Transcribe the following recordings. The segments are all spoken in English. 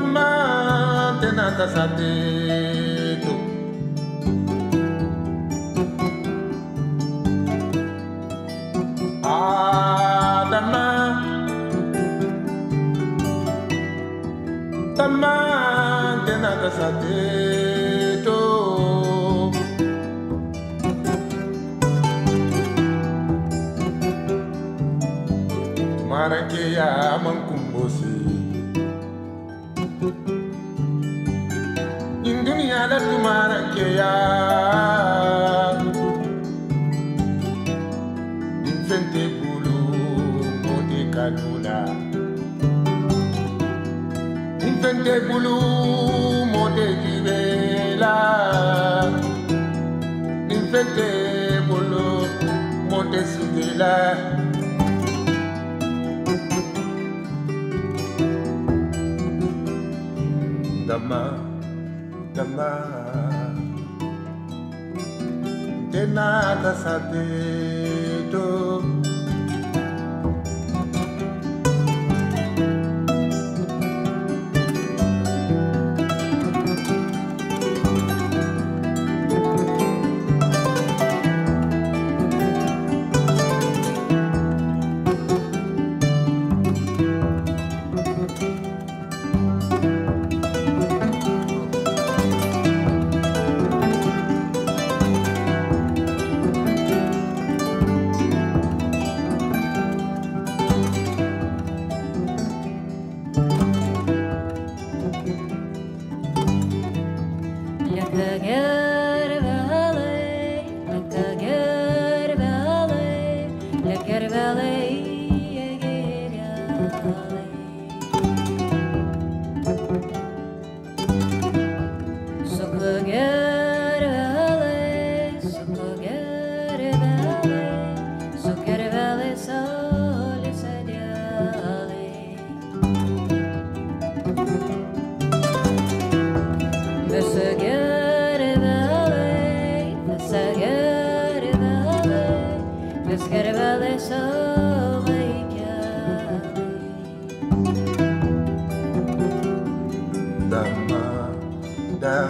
Nata sateto Adama ah, Tama. Tenata sateto Tumarake ya mankumbosi In dunia la ya Infente bulu mode kalula Infente bulu mode jibela Infente bulu mode sudela Dama, dama De nada sabedo Like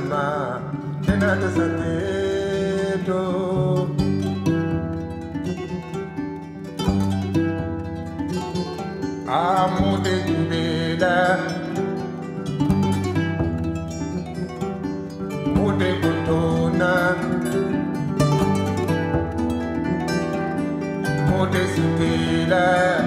dama De nada sabedo Amude jibela Mude kutona Mude sitela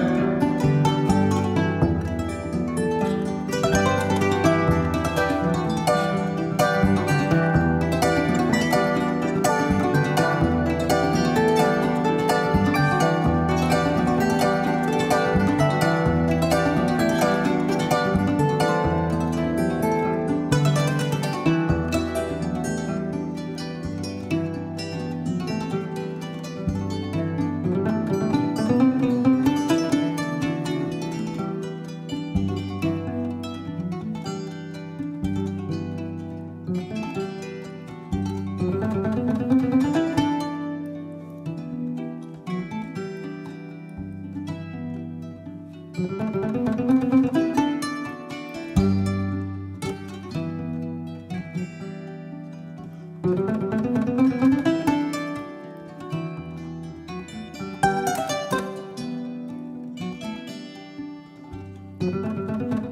it.